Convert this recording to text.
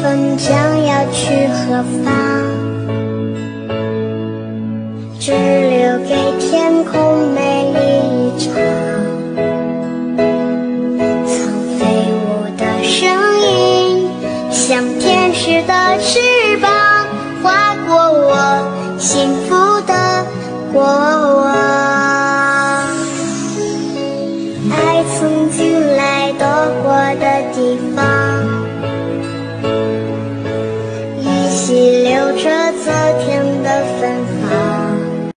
风将要去何方？只留给天空美丽一场。曾飞舞的声音，像天使的翅膀，划过我幸福的过往。爱曾经来到过的地方。溪流着。